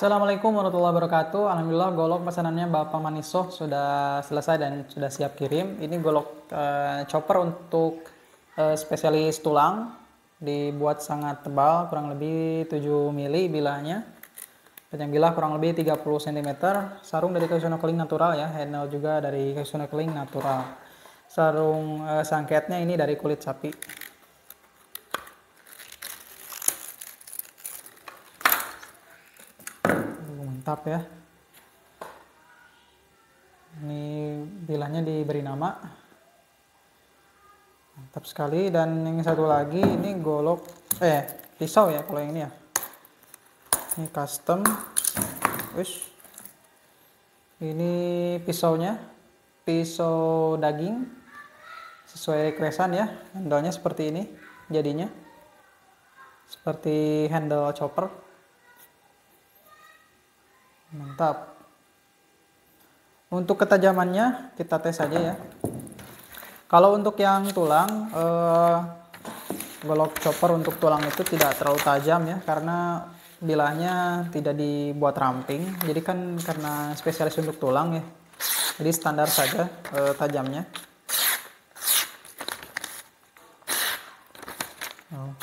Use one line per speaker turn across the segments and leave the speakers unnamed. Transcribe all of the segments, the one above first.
Assalamualaikum warahmatullahi wabarakatuh. Alhamdulillah golok pesanannya Bapak Manisoh sudah selesai dan sudah siap kirim. Ini golok uh, chopper untuk uh, spesialis tulang. Dibuat sangat tebal, kurang lebih 7 mili bilahnya. Panjang bilah kurang lebih 30 cm. Sarung dari kayu sonokeling natural ya, handle juga dari kayu sonokeling natural. Sarung uh, sangketnya ini dari kulit sapi. Mantap ya. Ini bilahnya diberi nama. Mantap sekali. Dan yang satu lagi ini golok eh pisau ya kalau yang ini ya. Ini custom. Wish. Ini pisaunya. Pisau daging. Sesuai requestan ya. Handle seperti ini jadinya. Seperti handle chopper Mantap. Untuk ketajamannya kita tes saja ya. Kalau untuk yang tulang, eh, golok chopper untuk tulang itu tidak terlalu tajam ya, karena bilahnya tidak dibuat ramping. Jadi kan karena spesialis untuk tulang ya, jadi standar saja eh, tajamnya. Oh.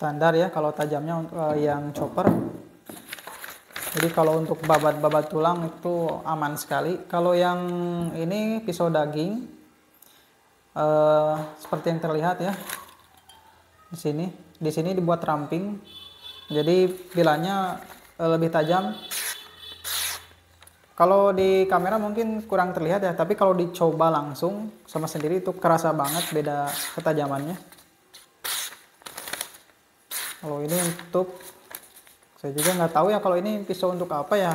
Standar ya kalau tajamnya uh, yang chopper. Jadi kalau untuk babat-babat tulang itu aman sekali. Kalau yang ini pisau daging uh, seperti yang terlihat ya di sini. Di sini dibuat ramping. Jadi bilanya uh, lebih tajam. Kalau di kamera mungkin kurang terlihat ya tapi kalau dicoba langsung sama sendiri itu kerasa banget beda ketajamannya kalau ini untuk saya juga nggak tahu ya kalau ini pisau untuk apa ya.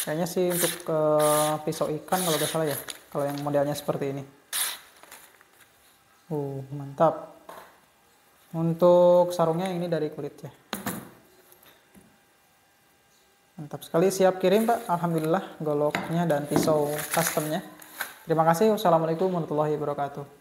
Kayaknya sih untuk uh, pisau ikan kalau nggak salah ya kalau yang modelnya seperti ini. Uh mantap. Untuk sarungnya ini dari kulit ya. Mantap sekali siap kirim pak. Alhamdulillah goloknya dan pisau customnya. Terima kasih. Wassalamualaikum warahmatullahi wabarakatuh